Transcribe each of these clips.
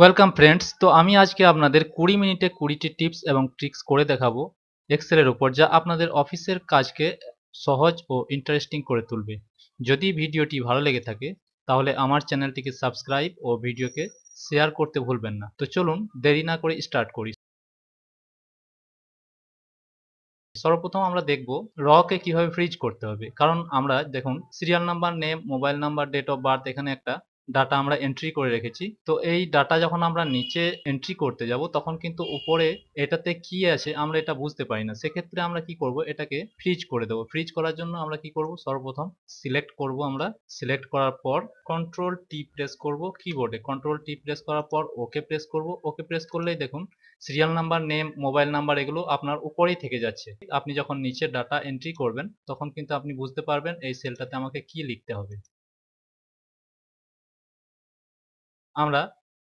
Welcome friends তো আমি আজকে আপনাদের কুড়ি মিনিটে কুড়িটি টিপস এবং ট্রিক্স করে দেখাবো এক্সেলের উপর, যা আপনাদের অফিসের কাজকে সহজ ও ইন্টারেস্টিং করে তুলবে। যদি ভিডিওটি ভালো লেগে থাকে, তাহলে আমার চ্যানেলটিকে সাবস্ক্রাইব ও ভিডিওকে শেয়ার করতে ভুলবেন না। তো চলুন, দেরি না করে স্টার্ট করি। সর্বপ্রথম আমরা দেখব রকে কীভাবে ফ্রিজ করতে হবে। কারণ আমরা দেখুন serial number name mobile number date of birth এখানে একটা ডাটা আমরা এন্ট্রি করে রেখেছি। তো এই ডাটা যখন আমরা নিচে এন্ট্রি করতে যাব, তখন কিন্তু উপরে এটাতে কি আছে আমরা এটা বুঝতে পারি না। সেক্ষেত্রে আমরা কি করব? এটাকে ফ্রিজ করে দেবো। ফ্রিজ করার জন্য আমরা কি করব? সর্বপ্রথম সিলেক্ট করব আমরা। সিলেক্ট করার পর কন্ট্রোল টি প্রেস করব কিবোর্ডে কন্ট্রোল টি প্রেস করার পর ওকে প্রেস করব। ওকে প্রেস করলেই দেখুন serial number name mobile number এগুলো আপনার উপরেই থেকে যাচ্ছে। আপনি যখন নিচে ডাটা এন্ট্রি করবেন, তখন কিন্তু আপনি বুঝতে পারবেন এই সেলটাতে আমাকে কি লিখতে হবে। আমরা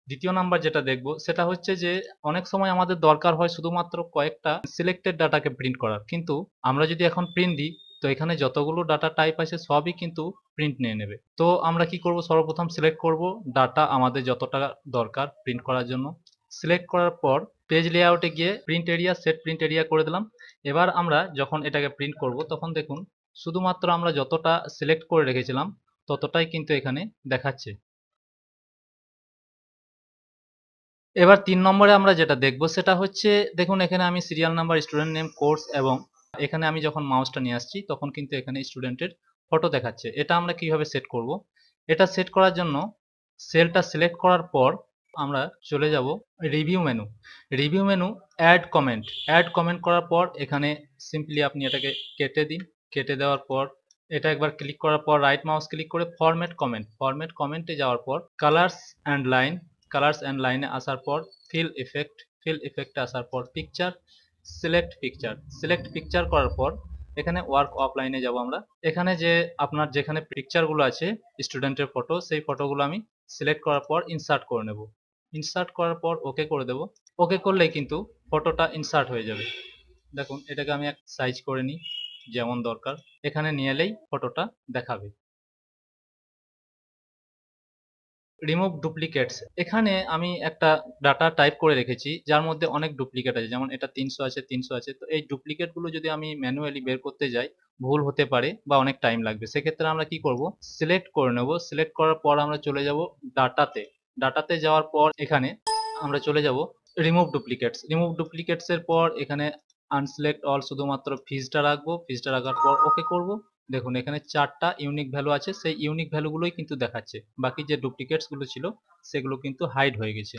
দ্বিতীয় নাম্বার যেটা দেখব, সেটা হচ্ছে যে অনেক সময় আমাদের দরকার হয় শুধুমাত্র কয়েকটা সিলেক্টেড ডাটাকে প্রিন্ট করার। কিন্তু আমরা যদি এখন প্রিন্ট দিই, তো এখানে যতগুলো ডাটা টাইপ আছে সবই কিন্তু প্রিন্ট নিয়ে নেবে। তো আমরা কি করব? সর্বপ্রথম সিলেক্ট করব ডাটা আমাদের যতটা দরকার প্রিন্ট করার জন্য। সিলেক্ট করার পর পেজ লেআউটে গিয়ে print area set print area করে দিলাম। এবার আমরা যখন এটাকে প্রিন্ট করব, তখন দেখুন শুধুমাত্র আমরা যতটা সিলেক্ট করে রেখেছিলাম, ততটাই কিন্তু এখানে দেখাচ্ছে। এবার তিন নম্বরে আমরা যেটা দেখব, সেটা হচ্ছে, দেখুন এখানে আমি serial number student name course এবং এখানে আমি যখন মাউসটা নিয়ে আসছি, তখন কিন্তু এখানে স্টুডেন্টের ফটো দেখাচ্ছে। এটা আমরা কীভাবে সেট করব? এটা সেট করার জন্য সেলটা সিলেক্ট করার পর আমরা চলে যাব review menu review menu add comment add comment করার পর এখানে সিম্পলি আপনি এটাকে কেটে দিন। কেটে দেওয়ার পর এটা একবার ক্লিক করার পর রাইট মাউস ক্লিক করে ফরম্যাট কমেন্ট ফরম্যাট কমেন্টে যাওয়ার পর colours and line colours and লাইনে আসার পর ফিল ইফেক্ট ফিল ইফেক্টে আসার পর picture select picture select picture করার পর এখানে ওয়ার্ক অফলাইনে যাব আমরা। এখানে যে আপনার যেখানে পিকচারগুলো আছে স্টুডেন্টের ফটো সেই ফটোগুলো আমি সিলেক্ট করার পর ইনসার্ট করে নেব। ইনসার্ট করার পর ওকে করে দেব। ওকে করলেই কিন্তু ফটোটা ইনসার্ট হয়ে যাবে। দেখুন, এটাকে আমি এক সাইজ করে নিই, যেমন দরকার। এখানে নিয়ে এলেই ফটোটা দেখাবে। রিমুভ ডুপ্লিকেটস এখানে আমি একটা ডাটা টাইপ করে রেখেছি, যার মধ্যে অনেক ডুপ্লিকেট আছে, যেমন এটা তিনশো আছে তিনশো আছে। তো এই ডুপ্লিকেটগুলো যদি আমি ম্যানুয়ালি বের করতে যাই, ভুল হতে পারে বা অনেক টাইম লাগবে। সেক্ষেত্রে আমরা কি করব? সিলেক্ট করে নেব। সিলেক্ট করার পর আমরা চলে যাব ডাটাতে ডাটাতে যাওয়ার পর এখানে আমরা চলে যাব রিমুভ ডুপ্লিকেটস রিমুভ ডুপ্লিকেটস এর পর এখানে আনসিলেক্ট অল শুধুমাত্র ফিজটা রাখব। ফিজটা রাখার পর ওকে করব। দেখুন, এখানে চারটা ইউনিক ভ্যালু আছে, সেই ইউনিক ভ্যালুগুলোই কিন্তু দেখাচ্ছে। বাকি যে ডুপ্লিকেটসগুলো ছিল, সেগুলো কিন্তু হাইড হয়ে গেছে।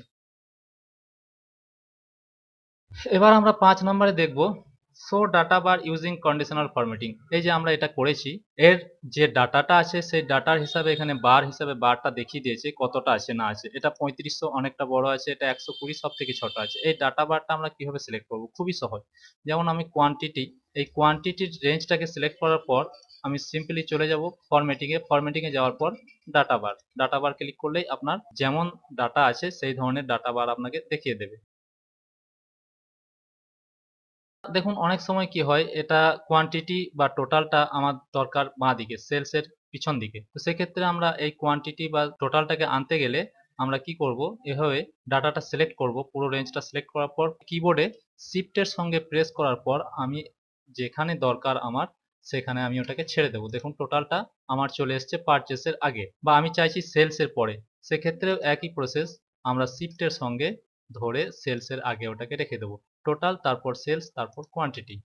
এবার আমরা পাঁচ নম্বরে দেখব show data bar using conditional formatting এই যে আমরা এটা করেছি, এর যে ডাটাটা আছে, সেই ডাটার হিসাবে এখানে বার হিসাবে বারটা দেখিয়ে দিয়েছে, কতটা আছে না আছে। এটা পঁয়ত্রিশশো অনেকটা বড় আছে, এটা একশো কুড়ি সব থেকে ছোট আছে। এই ডাটা বারটা আমরা কীভাবে সিলেক্ট করব? খুবই সহজ। যেমন আমি কোয়ান্টিটি এই কোয়ান্টিটির রেঞ্জটাকে সিলেক্ট করার পর আমি সিম্পলি চলে যাব ফরম্যাটিং এ। ফরম্যাটিং এ যাওয়ার পর data bar data bar click করলেই আপনার যেমন ডাটা আছে, সেই ধরনের ডাটা বার আপনাকে দেখিয়ে দেবে। দেখুন, অনেক সময় কি হয়, এটা কোয়ান্টিটি বা টোটালটা আমার দরকার বাঁ দিকে সেলসের পিছন দিকে। তো সেক্ষেত্রে আমরা এই কোয়ান্টিটি বা টোটালটাকে আনতে গেলে আমরা কি করব, এভাবে ডাটাটা সিলেক্ট করব। পুরো রেঞ্জটা সিলেক্ট করার পর কিবোর্ডে শিফটের সঙ্গে প্রেস করার পর আমি যেখানে দরকার আমার সেখানে আমি ওটাকে ছেড়ে দেবো। দেখুন টোটালটা আমার চলে এসছে পারচেসের আগে বা আমি চাইছি সেলসের পরে। সেক্ষেত্রেও একই প্রসেস আমরা শিফটের সঙ্গে ধরে সেলসের আগে ওটাকে রেখে দেবো। টোটাল তারপর সেলস তারপর কোয়ান্টিটি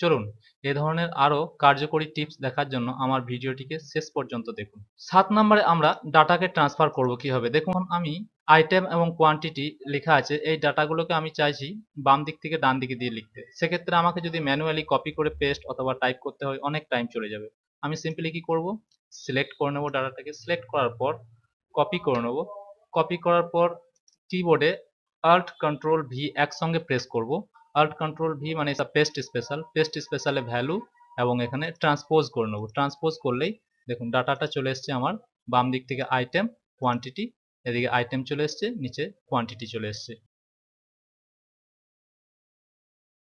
চলুন, এ ধরনের আরও কার্যকরী টিপস দেখার জন্য আমার ভিডিওটিকে শেষ পর্যন্ত দেখুন। সাত নম্বরে আমরা ডাটাকে ট্রান্সফার করব কীভাবে? দেখুন, আমি আইটেম এবং কোয়ান্টিটি লেখা আছে, এই ডাটাগুলোকে আমি চাইছি বাম দিক থেকে ডান দিকে দিয়ে লিখতে। সেক্ষেত্রে আমাকে যদি ম্যানুয়ালি কপি করে পেস্ট অথবা টাইপ করতে হয়, অনেক টাইম চলে যাবে। আমি সিম্পলি কি করব? সিলেক্ট করে নেব ডাটাটাকে। সিলেক্ট করার পর কপি করে নেব। কপি করার পর কিবোর্ডে আল্ট কন্ট্রোল ভি একসঙ্গে প্রেস করব। আল্ট কন্ট্রোল ভি মানে পেস্ট স্পেশাল পেস্ট স্পেশালে ভ্যালু এবং এখানে ট্রান্সপোজ করে নেব। ট্রান্সপোজ করলেই দেখুন ডাটাটা চলে এসছে আমার বাম দিক থেকে আইটেম কোয়ান্টিটি এদিকে আইটেম চলে এসছে, নিচে কোয়ান্টিটি চলে এসছে।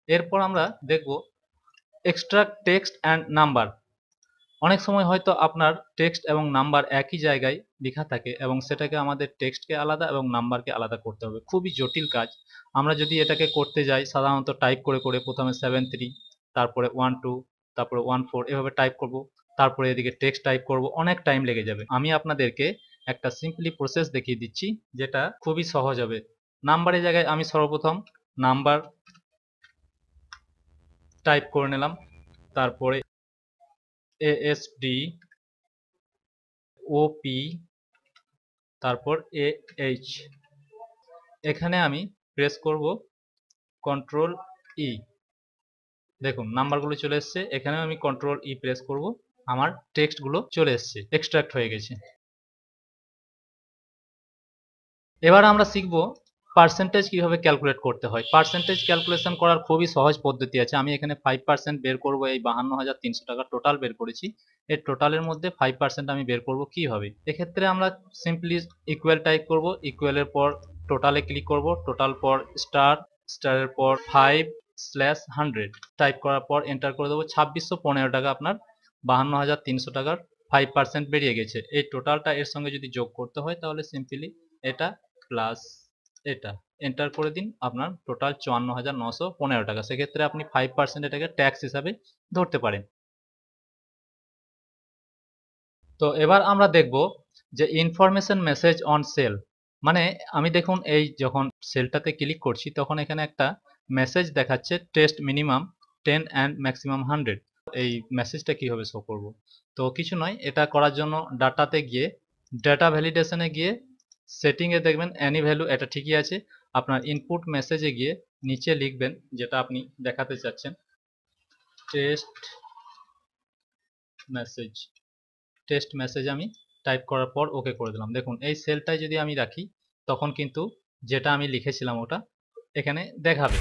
এরপর আমরা দেখব এক্সট্রাক্ট টেক্সট অ্যান্ড নাম্বার অনেক সময় হয়তো আপনার টেক্সট এবং নাম্বার একই জায়গায় লেখা থাকে এবং সেটাকে আমাদের টেক্সটকে আলাদা এবং নাম্বারকে আলাদা করতে হবে। খুবই জটিল কাজ। আমরা যদি এটাকে করতে যাই, সাধারণত টাইপ করে করে প্রথমে সেভেন থ্রি তারপরে ওয়ান টু তারপরে ওয়ান ফোর এভাবে টাইপ করব। তারপরে এদিকে টেক্সট টাইপ করব। অনেক টাইম লেগে যাবে। আমি আপনাদেরকে একটা সিম্পলি প্রসেস দেখিয়ে দিচ্ছি, যেটা খুবই সহজ হবে। নাম্বারের জায়গায় আমি সর্বপ্রথম নাম্বার টাইপ করে নিলাম। তারপরে এএসডি ওপি তারপর এইচ এখানে আমি প্রেস করব কন্ট্রোল ই দেখুন, নাম্বারগুলো চলে এসছে। এখানে আমি কন্ট্রোল ই প্রেস করব। আমার টেক্সটগুলো চলে এসছে। এক্সট্রাক্ট হয়ে গেছে। এবার আমরা শিখব পার্সেন্টেজ কীভাবে ক্যালকুলেট করতে হয়? পার্সেন্টেজ ক্যালকুলেশন করার খুবই সহজ পদ্ধতি আছে। আমি এখানে ফাইভ পার্সেন্ট বের করব, এই বাহান্ন হাজার তিনশো টাকা টোটাল বের করেছি। এর টোটালের মধ্যে ফাইভ পার্সেন্ট আমি বের করব কীভাবে? এক্ষেত্রে আমরা সিম্পলি ইকুয়াল টাইপ করব। ইকুয়ালের পর টোটালে ক্লিক করব। টোটাল পর স্টার স্টারের পর ফাইভ স্ল্যাশ হান্ড্রেড টাইপ করার পর এন্টার করে দেবো। ছাব্বিশশো পনেরো টাকা আপনার বাহান্ন হাজার তিনশো টাকার ফাইভ পার্সেন্ট বেরিয়ে গেছে। এই টোটালটা এর সঙ্গে যদি যোগ করতে হয়, তাহলে সিম্পলি এটা প্লাস এটা এন্টার করে দিন। আপনার টোটাল চুয়ান্ন হাজার নশো পনেরো টাকা। সেক্ষেত্রে আপনি ফাইভ পার্সেন্ট এটাকে ট্যাক্স হিসাবে ধরতে পারেন। তো এবার আমরা দেখব যে ইনফরমেশন মেসেজ অন সেল মানে আমি দেখুন এই যখন সেলটাতে ক্লিক করছি, তখন এখানে একটা মেসেজ দেখাচ্ছে test minimum ten and maximum hundred এই মেসেজটা কীভাবে শো করব? তো কিছু নয়, এটা করার জন্য ডাটাতে গিয়ে ডাটা ভ্যালিডেশনে গিয়ে সেটিংয়ে দেখবেন অ্যানি ভ্যালু এটা ঠিকই আছে। আপনার ইনপুট মেসেজে গিয়ে নিচে লিখবেন যেটা আপনি দেখাতে চাচ্ছেন। টেস্ট মেসেজ টেস্ট মেসেজ আমি টাইপ করার পর ওকে করে দিলাম। দেখুন, এই সেলটাই যদি আমি রাখি, তখন কিন্তু যেটা আমি লিখেছিলাম ওটা এখানে দেখাবে।